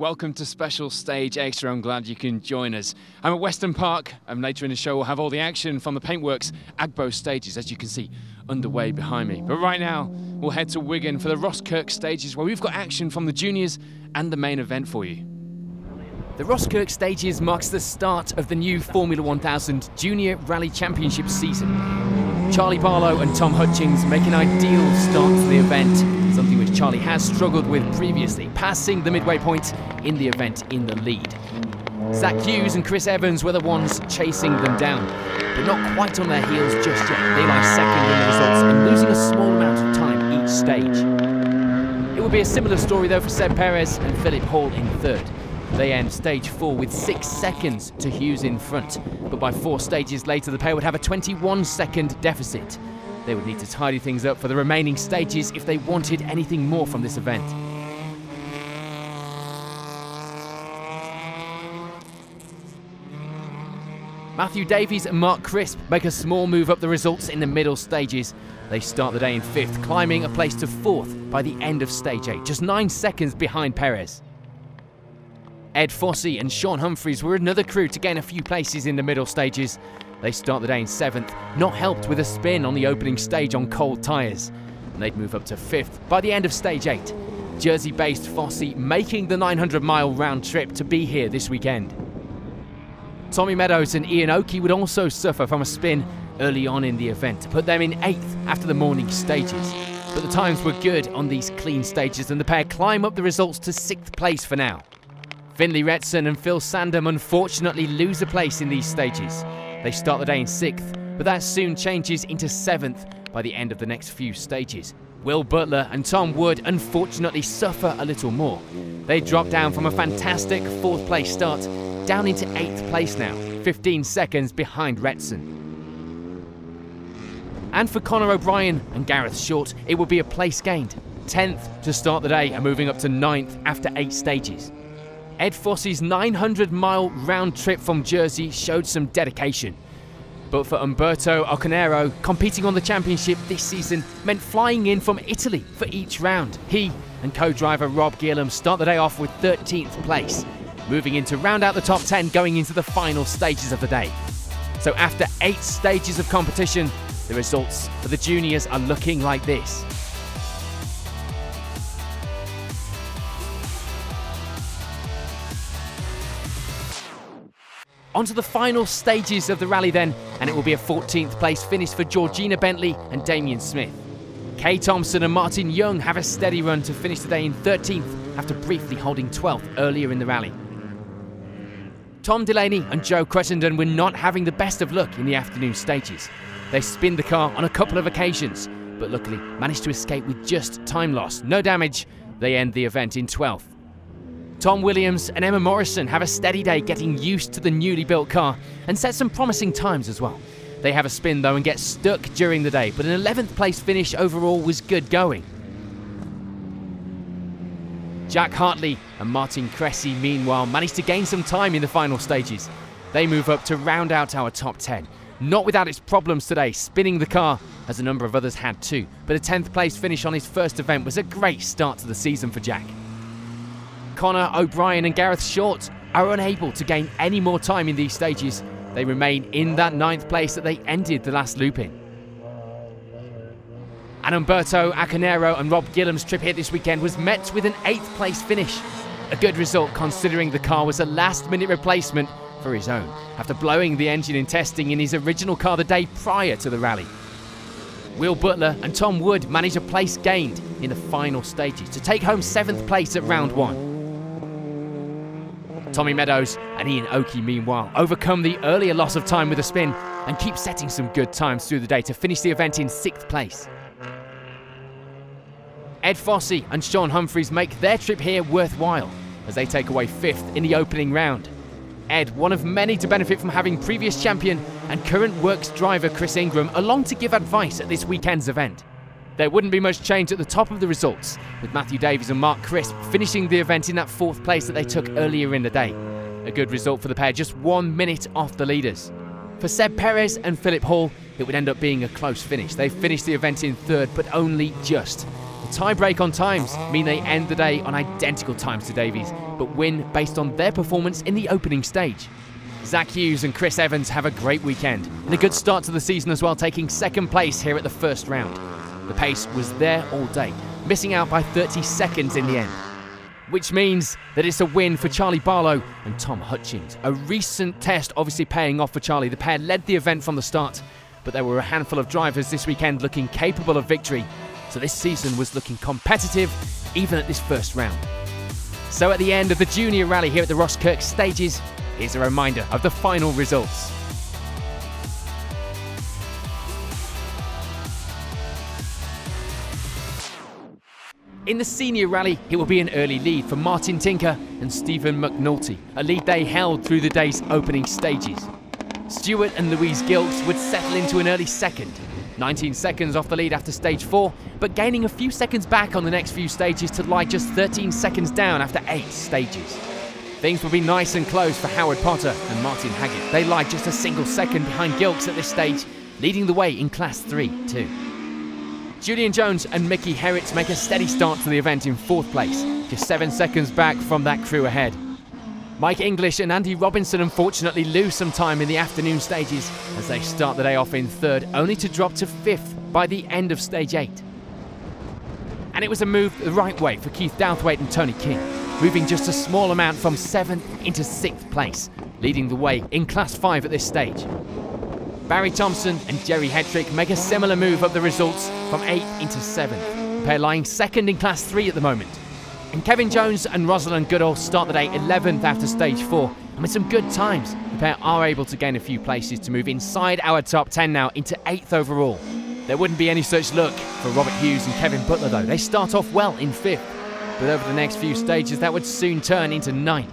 Welcome to Special Stage Extra. I'm glad you can join us. I'm at Weston Park, and later in the show, we'll have all the action from the Paintworks Agbo stages, as you can see underway behind me. But right now, we'll head to Wigan for the Roskirk stages, where we've got action from the juniors and the main event for you. The Roskirk stages marks the start of the new Formula 1000 Junior Rally Championship season. Charlie Barlow and Tom Hutchings make an ideal start to the event, something which Charlie has struggled with previously, passing the midway point in the event in the lead. Zach Hughes and Chris Evans were the ones chasing them down, but not quite on their heels just yet. They lie second in the results and losing a small amount of time each stage. It will be a similar story though for Seb Perez and Philip Hall in third. They end stage four with six seconds to Hughes in front, but by four stages later, the pair would have a 21 second deficit. They would need to tidy things up for the remaining stages if they wanted anything more from this event. Matthew Davies and Mark Crisp make a small move up the results in the middle stages. They start the day in fifth, climbing a place to fourth by the end of stage eight, just nine seconds behind Perez. Ed Fossey and Sean Humphreys were another crew to gain a few places in the middle stages. They start the day in seventh, not helped with a spin on the opening stage on cold tyres. And they'd move up to fifth by the end of stage eight. Jersey based Fossey making the 900 mile round trip to be here this weekend. Tommy Meadows and Ian Oakey would also suffer from a spin early on in the event to put them in eighth after the morning stages. But the times were good on these clean stages and the pair climb up the results to sixth place for now. Finley Retson and Phil Sandham unfortunately lose a place in these stages. They start the day in sixth, but that soon changes into seventh by the end of the next few stages. Will Butler and Tom Wood unfortunately suffer a little more. They drop down from a fantastic fourth place start down into eighth place now, 15 seconds behind Retson. And for Conor O'Brien and Gareth Short, it will be a place gained. 10th to start the day and moving up to 9th after eight stages. Ed Fossey's 900 mile round trip from Jersey showed some dedication. But for Umberto Alcanero, competing on the championship this season meant flying in from Italy for each round. He and co driver Rob Gillam start the day off with 13th place, moving in to round out the top 10 going into the final stages of the day. So after eight stages of competition, the results for the juniors are looking like this. Onto the final stages of the rally then, and it will be a 14th place finish for Georgina Bentley and Damien Smith. Kay Thompson and Martin Young have a steady run to finish the day in 13th after briefly holding 12th earlier in the rally. Tom Delaney and Joe Cruttenden were not having the best of luck in the afternoon stages. They spinned the car on a couple of occasions, but luckily managed to escape with just time loss. No damage, they end the event in 12th. Tom Williams and Emma Morrison have a steady day getting used to the newly built car and set some promising times as well. They have a spin though and get stuck during the day, but an 11th place finish overall was good going. Jack Hartley and Martin Cressy, meanwhile, managed to gain some time in the final stages. They move up to round out our top 10. Not without its problems today, spinning the car, as a number of others had too. But a 10th place finish on his first event was a great start to the season for Jack. Connor O'Brien and Gareth Short are unable to gain any more time in these stages. They remain in that ninth place that they ended the last loop in. And Umberto Acanero and Rob Gillam's trip here this weekend was met with an eighth place finish. A good result considering the car was a last minute replacement for his own, after blowing the engine in testing in his original car the day prior to the rally. Will Butler and Tom Wood managed a place gained in the final stages to take home seventh place at round one. Tommy Meadows and Ian Oakey, meanwhile, overcome the earlier loss of time with a spin and keep setting some good times through the day to finish the event in sixth place. Ed Fossey and Sean Humphreys make their trip here worthwhile as they take away fifth in the opening round. Ed, one of many to benefit from having previous champion and current works driver Chris Ingram along to give advice at this weekend's event. There wouldn't be much change at the top of the results, with Matthew Davies and Mark Crisp finishing the event in that fourth place that they took earlier in the day. A good result for the pair, just one minute off the leaders. For Seb Perez and Philip Hall, it would end up being a close finish. They finished the event in third, but only just. The tiebreak on times mean they end the day on identical times to Davies, but win based on their performance in the opening stage. Zach Hughes and Chris Evans have a great weekend and a good start to the season as well, taking second place here at the first round. The pace was there all day, missing out by 30 seconds in the end. Which means that it's a win for Charlie Barlow and Tom Hutchings. A recent test obviously paying off for Charlie. The pair led the event from the start, but there were a handful of drivers this weekend looking capable of victory. So this season was looking competitive even at this first round. So at the end of the junior rally here at the Roskirk stages, here's a reminder of the final results. In the senior rally, it will be an early lead for Martin Tinker and Stephen McNulty, a lead they held through the day's opening stages. Stewart and Louise Gilks would settle into an early second, 19 seconds off the lead after stage 4, but gaining a few seconds back on the next few stages to lie just 13 seconds down after 8 stages. Things will be nice and close for Howard Potter and Martin Haggett. They lie just a single second behind Gilks at this stage, leading the way in Class 3 too. Julian Jones and Mickey Herritz make a steady start to the event in fourth place, just seven seconds back from that crew ahead. Mike English and Andy Robinson unfortunately lose some time in the afternoon stages as they start the day off in third, only to drop to fifth by the end of stage eight. And it was a move the right way for Keith Douthwaite and Tony King, moving just a small amount from seventh into sixth place, leading the way in Class 5 at this stage. Barry Thompson and Jerry Hetrick make a similar move up the results from 8th into 7th, the pair lying second in Class 3 at the moment. And Kevin Jones and Rosalind Goodall start the day 11th after stage 4, and with some good times, the pair are able to gain a few places to move inside our top 10 now into 8th overall. There wouldn't be any such luck for Robert Hughes and Kevin Butler though, they start off well in 5th, but over the next few stages that would soon turn into 9th.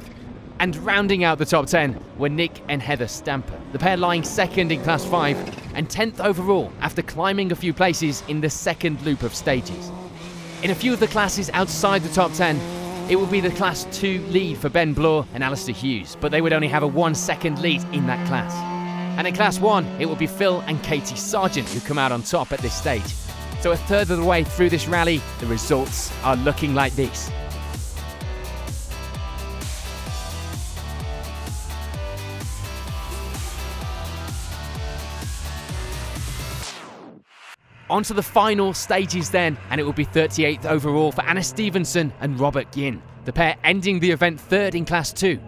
And rounding out the top 10 were Nick and Heather Stamper, the pair lying second in Class 5 and 10th overall after climbing a few places in the second loop of stages. In a few of the classes outside the top 10, it would be the Class 2 lead for Ben Bloor and Alistair Hughes, but they would only have a one second lead in that class. And in Class 1, it will be Phil and Katie Sargent who come out on top at this stage. So a third of the way through this rally, the results are looking like this. On to the final stages then, and it will be 38th overall for Anna Stevenson and Robert Ginn, the pair ending the event third in Class 2.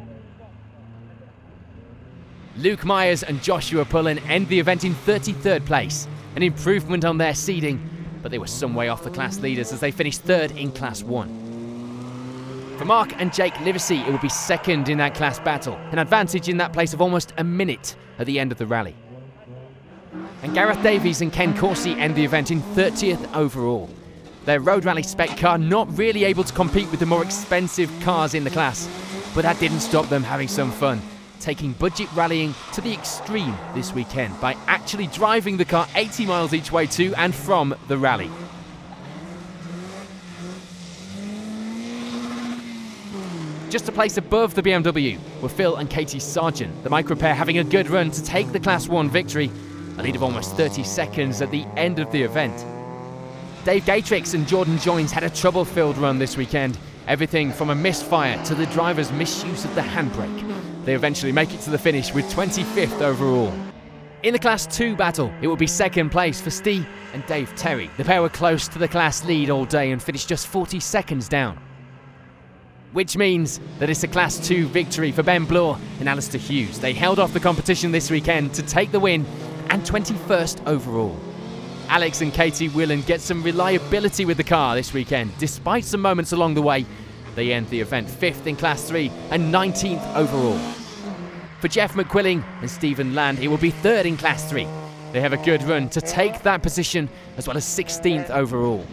Luke Myers and Joshua Pullen end the event in 33rd place, an improvement on their seeding, but they were some way off the class leaders as they finished third in Class 1. For Mark and Jake Livesey, it will be second in that class battle, an advantage in that place of almost a minute at the end of the rally. And Gareth Davies and Ken Corsi end the event in 30th overall. Their Road Rally spec car not really able to compete with the more expensive cars in the class, but that didn't stop them having some fun, taking budget rallying to the extreme this weekend by actually driving the car 80 miles each way to and from the rally. Just a place above the BMW were Phil and Katie Sargent, the Micra pair having a good run to take the Class 1 victory a lead of almost 30 seconds at the end of the event. Dave Gatrix and Jordan Joins had a trouble filled run this weekend, everything from a misfire to the driver's misuse of the handbrake. They eventually make it to the finish with 25th overall. In the Class 2 battle, it will be second place for Steve and Dave Terry. The pair were close to the class lead all day and finished just 40 seconds down. Which means that it's a Class 2 victory for Ben Bloor and Alistair Hughes. They held off the competition this weekend to take the win and 21st overall. Alex and Katie Willen get some reliability with the car this weekend. Despite some moments along the way, they end the event 5th in Class 3 and 19th overall. For Jeff McQuilling and Stephen Land, it will be 3rd in Class 3. They have a good run to take that position as well as 16th overall.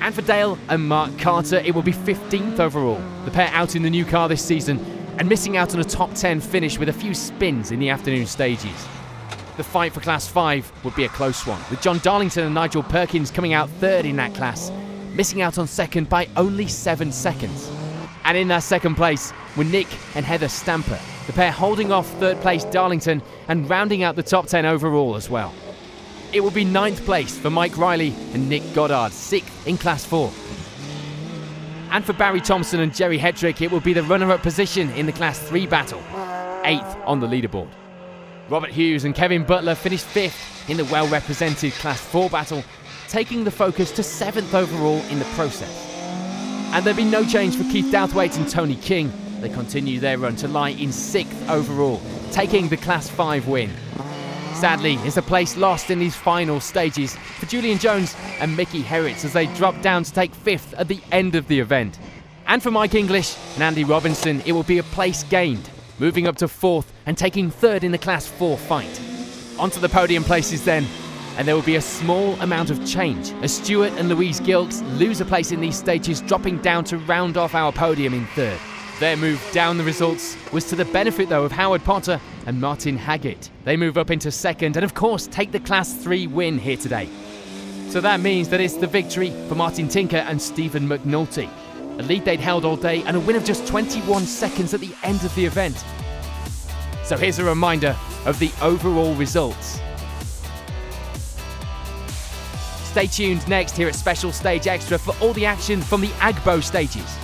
And for Dale and Mark Carter, it will be 15th overall. The pair out in the new car this season and missing out on a top 10 finish with a few spins in the afternoon stages the fight for Class 5 would be a close one, with John Darlington and Nigel Perkins coming out third in that class, missing out on second by only seven seconds. And in that second place were Nick and Heather Stamper, the pair holding off third place Darlington and rounding out the top 10 overall as well. it will be ninth place for Mike Riley and Nick Goddard, sixth in Class 4. And for Barry Thompson and Jerry Hetrick, it will be the runner-up position in the Class 3 battle, eighth on the leaderboard. Robert Hughes and Kevin Butler finished fifth in the well-represented Class 4 battle, taking the focus to seventh overall in the process. And there'll be no change for Keith Douthwaite and Tony King. They continue their run to lie in sixth overall, taking the Class 5 win. Sadly, it's a place lost in these final stages for Julian Jones and Mickey Herritz as they drop down to take fifth at the end of the event. And for Mike English and Andy Robinson, it will be a place gained, moving up to fourth and taking third in the Class 4 fight. Onto the podium places then, and there will be a small amount of change as Stuart and Louise Gilks lose a place in these stages, dropping down to round off our podium in third. Their move down the results was to the benefit, though, of Howard Potter and Martin Haggett. They move up into second and, of course, take the Class 3 win here today. So that means that it's the victory for Martin Tinker and Stephen McNulty. A lead they'd held all day and a win of just 21 seconds at the end of the event. So here's a reminder of the overall results. Stay tuned next here at Special Stage Extra for all the action from the Agbo stages.